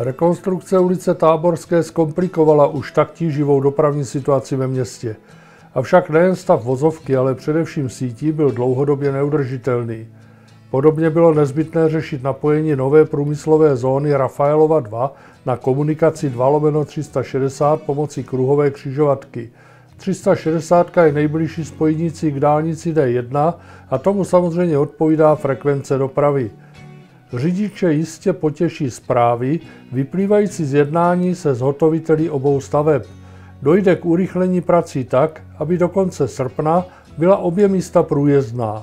Rekonstrukce ulice Táborské zkomplikovala už tak tíživou dopravní situaci ve městě. Avšak nejen stav vozovky, ale především sítí byl dlouhodobě neudržitelný. Podobně bylo nezbytné řešit napojení nové průmyslové zóny Rafaelova 2 na komunikaci 2 lomeno 360 pomocí kruhové křižovatky. 360 je nejbližší spojnicí k dálnici D1 a tomu samozřejmě odpovídá frekvence dopravy. Řidiče jistě potěší zprávy vyplývající z jednání se zhotoviteli obou staveb. Dojde k urychlení prací tak, aby do konce srpna byla obě místa průjezdná.